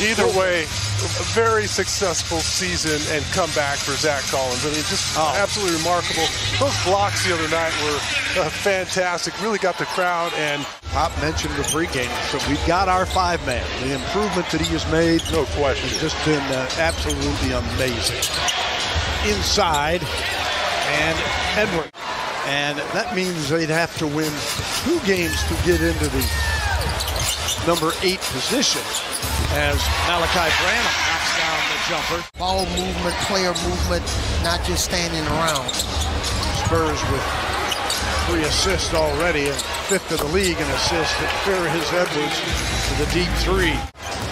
Either way, a very successful season and comeback for Zach Collins. I mean, just oh. absolutely remarkable. Those blocks the other night were uh, fantastic. Really got the crowd and. Pop mentioned the pregame, so we've got our five man. The improvement that he has made, no question, has just been uh, absolutely amazing. Inside, and Edward. And that means they'd have to win two games to get into the number eight position as Malachi Branham knocks down the jumper. Ball movement, player movement, not just standing around. Spurs with three assists already and fifth of the league in assists at Ferris Edwards to the deep three.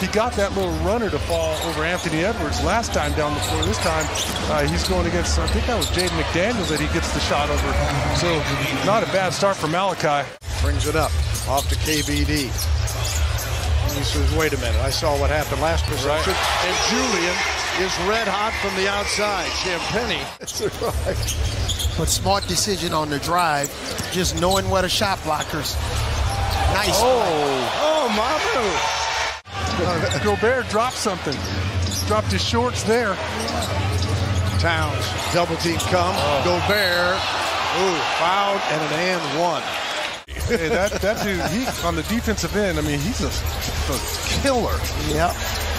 He got that little runner to fall over Anthony Edwards last time down the floor. This time uh, he's going against, I think that was Jaden McDaniels that he gets the shot over. So not a bad start for Malachi. Brings it up off to KBD. He says, wait a minute, I saw what happened last possession. Right. And Julian is red hot from the outside. Champagnie. But smart decision on the drive, just knowing where the shot blockers. Nice. Oh, oh, Mamu. Uh, Gobert dropped something. Dropped his shorts there. Towns, double team come. Oh. Gobert, ooh, fouled and an and one hey, that, that dude, he, on the defensive end, I mean, he's a, a killer. Yep.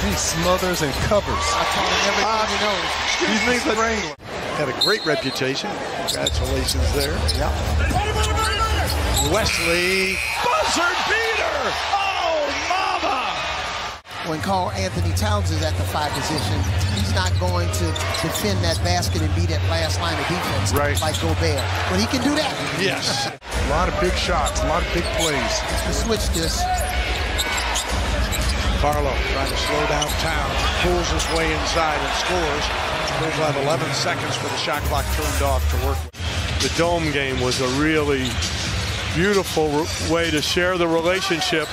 He smothers and covers. I taught him everything he knows. He's made the Wrangler. Had a great reputation. Congratulations there. Yep. Wesley, buzzer beater. Oh, mama! When Karl-Anthony Towns is at the five position, he's not going to defend that basket and be that last line of defense right. like Gobert. But he can do that. Yes. A lot of big shots, a lot of big plays. To switch this. Carlo trying to slow down Town, pulls his way inside and scores. Spurs have 11 seconds for the shot clock turned off to work with. The dome game was a really beautiful way to share the relationship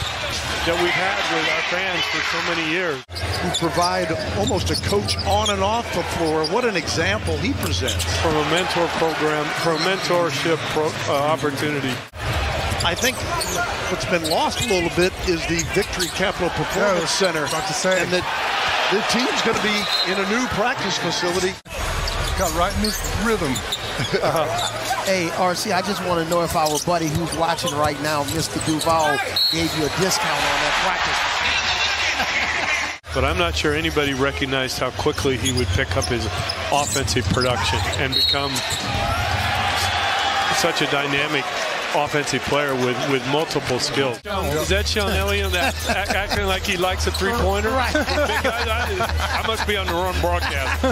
that we've had with our fans for so many years. Who provide almost a coach on and off the floor. What an example he presents. From a mentor program, from a mentorship pro, uh, opportunity. I think what's been lost a little bit is the Victory Capital Performance yeah, Center. About to say. And that the team's going to be in a new practice facility. Got right in his rhythm. uh, Hey, RC, I just want to know if our buddy who's watching right now, Mr. Duval, gave you a discount on that practice. But I'm not sure anybody recognized how quickly he would pick up his offensive production and become such a dynamic offensive player with, with multiple skills. Is that Sean Elliott that acting like he likes a three-pointer? Right. I, I, must be on the wrong broadcast.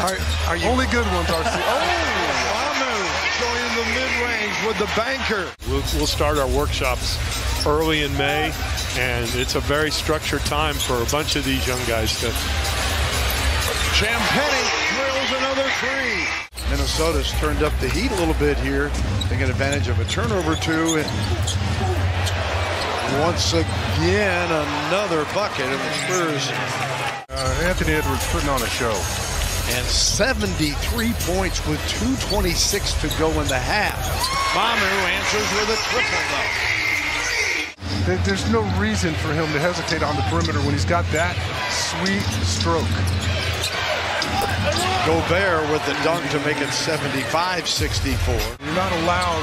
Are, are you only good ones, RC? Oh, going in the mid-range with the banker. We'll, we'll start our workshops early in May, and it's a very structured time for a bunch of these young guys to. Champagnie drills another three. Minnesota's turned up the heat a little bit here, taking advantage of a turnover too. And once again, another bucket, and the Spurs. Uh, Anthony Edwards putting on a show and 73 points with 226 to go in the half. Mamu answers with a triple though. There's no reason for him to hesitate on the perimeter when he's got that sweet stroke. Gobert with the dunk to make it 75-64. You're not allowed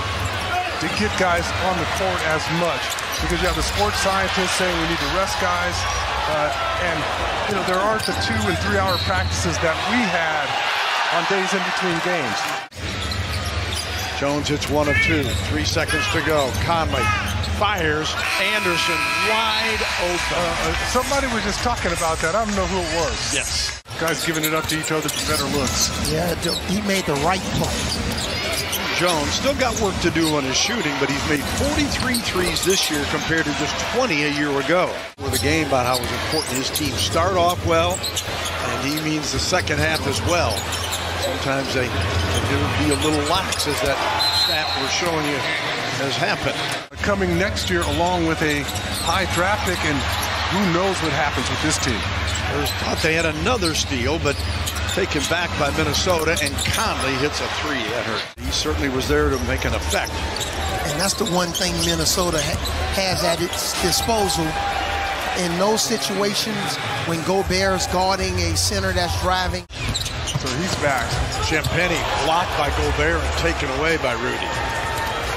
to get guys on the court as much because you have the sports scientists saying we need to rest guys. Uh, and, you know, there aren't the two and three hour practices that we had on days in between games. Jones hits one of two. Three seconds to go. Conley fires. Anderson wide open. Uh, uh, somebody was just talking about that. I don't know who it was. Yes. Guys giving it up to each other for better looks. Yeah, he made the right play. Jones still got work to do on his shooting, but he's made 43 threes this year compared to just 20 a year ago. With a game about how it was important his team start off well, and he means the second half as well. Sometimes they, they be a little lax as that stat we're showing you has happened. Coming next year along with a high draft pick, and who knows what happens with this team. There's thought they had another steal, but taken back by Minnesota, and Conley hits a three at her. He certainly was there to make an effect. And that's the one thing Minnesota ha has at its disposal in those situations when Gobert's guarding a center that's driving. So he's back. Champagnie blocked by Gobert and taken away by Rudy.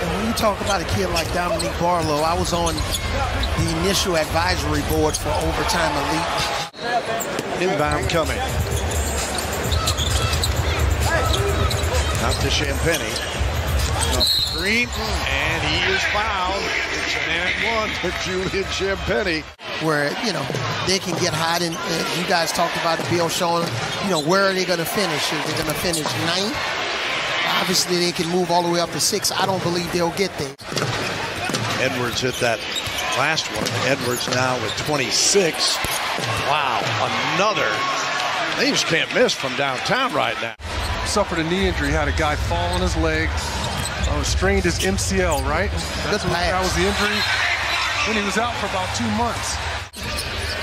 And when you talk about a kid like Dominick Barlow, I was on the initial advisory board for Overtime Elite. Inbound coming. Out to Champagnie. Up screen, and he is fouled. It's an and one for Julian Champagnie. where you know they can get hot and, and you guys talked about the bill showing you know where are they going to finish Are they're going to finish ninth obviously they can move all the way up to six i don't believe they'll get there Edwards hit that last one. Edwards now with 26. Wow, another. They just can't miss from downtown right now. Suffered a knee injury, had a guy fall on his leg. Oh, strained his MCL, right? That's what, that was the injury. Then he was out for about two months.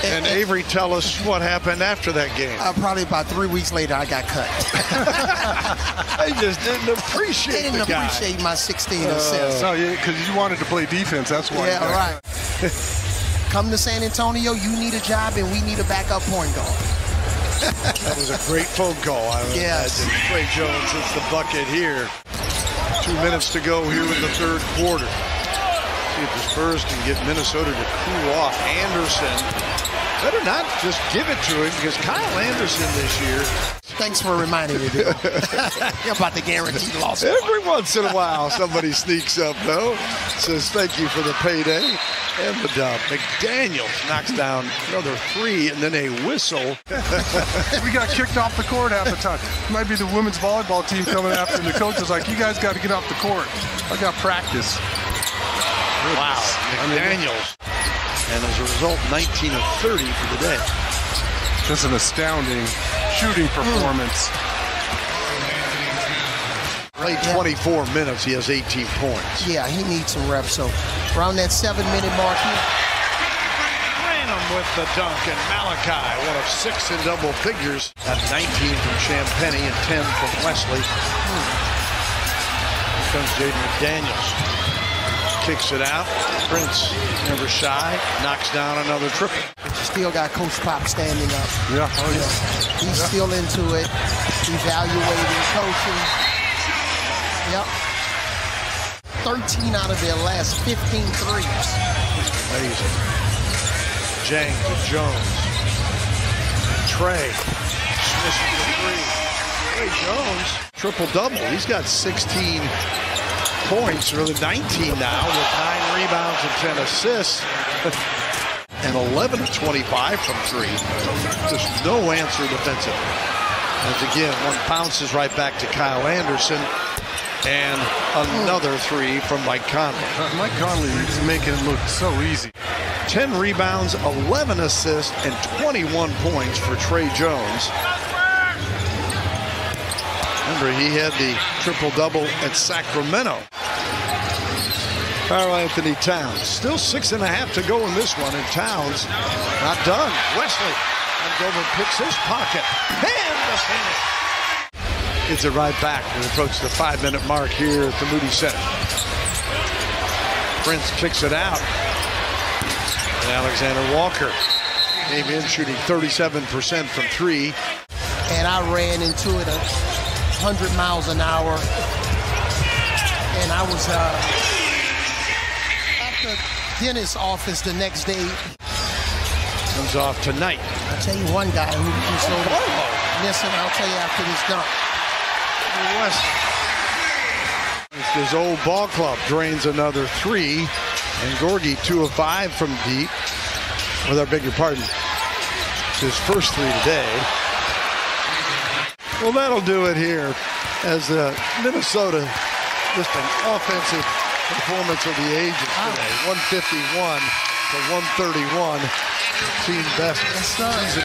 And Avery, tell us what happened after that game. uh, probably about three weeks later i got cut They just didn't appreciate they didn't the guy. appreciate my 16 assists So yeah, because you wanted to play defense. That's why. yeah right come to san antonio you need a job and we need a backup point guard That was a great phone call. I would Yes. imagine. Tre Jones hits the bucket here. Two minutes to go here in the third quarter. See if the Spurs can get Minnesota to cool off. Anderson better not just give it to him because Kyle Anderson this year, thanks for reminding me Bill. about the guaranteed loss every once in a while somebody sneaks up though, says thank you for the payday and the dub. McDaniels knocks down another three and then a whistle. We got kicked off the court half the time. It Might be the women's volleyball team coming after, and the coach is like, "You guys got to get off the court. I got practice." Wow, McDaniels. And as a result, 19 of 30 for the day. Just an astounding shooting hmm. performance. Played 24 minutes. He has 18 points. yeah he needs some reps so around that seven minute mark here with the dunk, and Malachi, one of six in double figures. At 19 from Champagnie and 10 from Wesley. Hmm. Here comes Jaden McDaniels. Kicks it out. Prince, never shy, knocks down another triple. Still got Coach Pop standing up. Yeah. Oh yeah. He's still into it, evaluating, coaching. Yep. 13 out of their last 15 threes. Amazing. Jang to Jones. Tre. The three. Tre Jones. Triple double. He's got 16 points, really 19 now, with nine rebounds and 10 assists. and 11 of 25 from three. Just no answer defensively. As again, one bounces right back to Kyle Anderson. And another three from Mike Conley. Mike Conley is making it look so easy. 10 rebounds, 11 assists, and 21 points for Tre Jones. Remember, he had the triple-double at Sacramento. Karl-Anthony Towns. Still six and a half to go in this one, and Towns not done. Wesley comes over and picks his pocket. And the finish. Gets it right back. We approach the five-minute mark here at the Moody Center. Prince kicks it out. And Alexander-Walker came in shooting 37% from three. And I ran into it a 100 miles an hour. And I was uh, dentist's office the next day. Comes off tonight. I'll tell you one guy who was so listen, I'll tell you after this dunk. West. His old ball club drains another three. And Gorgui, two of five from deep. With our your pardon. It's his first three today. Well, that'll do it here as uh, Minnesota just an offensive performance of the ages today. Ah. 151 to 131. Team best